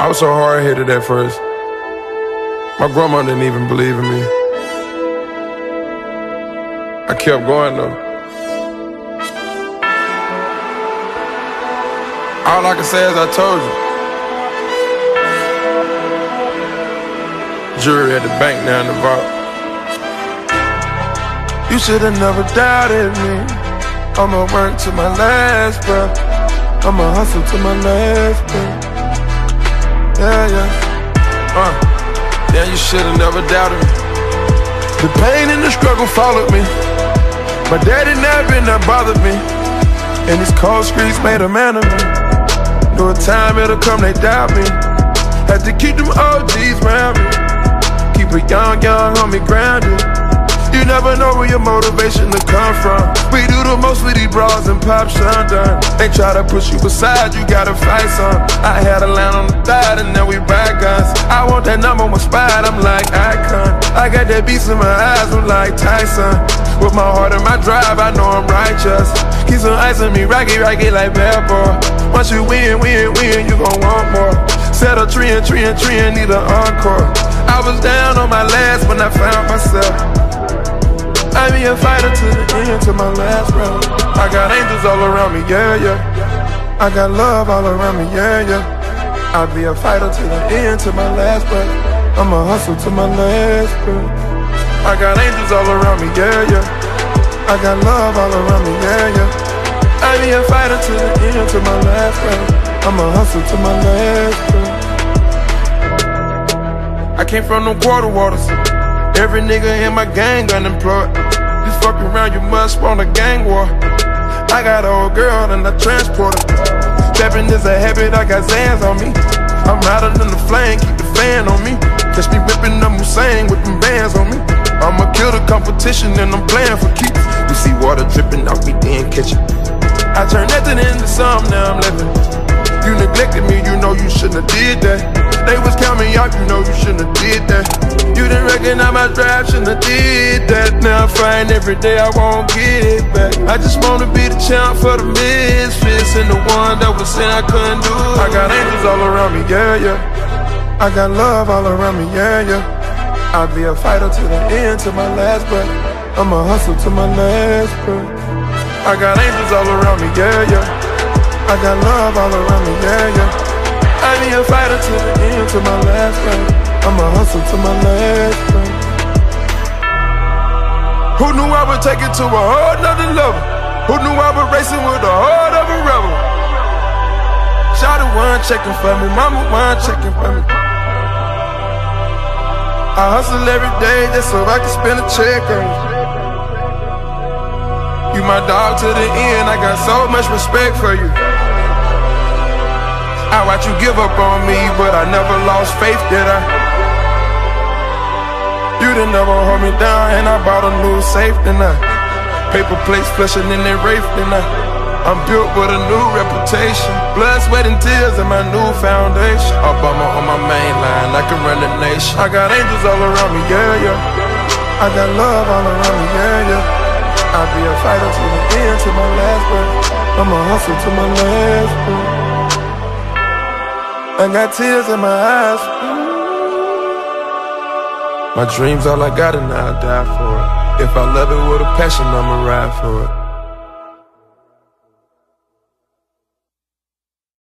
I was so hard headed at first. My grandma didn't even believe in me. I kept going though. All I can say is I told you. Jury at the bank now in the vault. You should have never doubted me. I'ma work to my last breath. I'ma hustle to my last breath. Yeah, yeah. Uh, yeah, you should've never doubted me. The pain and the struggle followed me. My daddy never that bothered me. And these cold streets made a man of me. Knew a time it'll come, they doubt me. Had to keep them OGs around me. Keep a young, young homie grounded. Never know where your motivation to come from. We do the most with these bras and pop shundun. They try to push you aside, you gotta fight some. I had a line on the thigh and now we buy guns. I want that number one spot, I'm like icon. I got that beast in my eyes, I'm like Tyson. With my heart and my drive, I know I'm righteous. Keep some ice on me, rocky, rocky like bad boy. Once you win, win, win, you gon' want more. Set a tree and tree and tree and need an encore. I was down on my last when I found myself. A fighter to the end, to my last breath. I got angels all around me, yeah, yeah. I got love all around me, yeah, yeah. I'll be a fighter to the end, to my last breath. I'ma hustle to my last breath. I got angels all around me, yeah, yeah. I got love all around me, yeah, yeah. I'll be a fighter to the end, to my last breath. I'ma hustle to my last breath. I came from the quarter waters. Every nigga in my gang unemployed. Around, you must want a gang war. I got an old girl and I transport her. Stepping is a habit, I got Zans on me. I'm hotter than the flame, keep the fan on me. Catch me whipping up Hussein with them bands on me. I'ma kill the competition and I'm playing for keeps. You see water dripping off me, then catch it. I turn nothing into something, now I'm living. You neglected me, you know you shouldn't have did that. They was counting out, you know you shouldn't have did that. You didn't recognize my drive, shouldn't have did that. I every day I won't get back. I just wanna be the champ for the misfits and the one that was saying I couldn't do it. I got angels all around me, yeah, yeah. I got love all around me, yeah, yeah. I'll be a fighter to the end, to my last breath. I'ma hustle to my last breath. I got angels all around me, yeah, yeah. I got love all around me, yeah, yeah. I be a fighter to the end, to my last breath. I'ma hustle to my last breath. Who knew I would take it to a whole nother level? Who knew I would racing with the heart of a rebel? Shout one checking for me, mama one checking for me. I hustle every day just so I can spend a check on you. You my dog to the end, I got so much respect for you. I watch you give up on me, but I never lost faith, did I? You didn't never hold me down, and I bought new safe, I Paper plates flushing in their rafe, I I'm built with a new reputation. Blood, sweat, and tears in my new foundation. Obama on my main line, I can run the nation. I got angels all around me, yeah, yeah. I got love all around me, yeah, yeah. I'll be a fighter to the end, to my last breath. I'ma hustle to my last breath. I got tears in my eyes. My dreams all I got and I'll die for. it. If I love it with a passion, I'ma ride for it.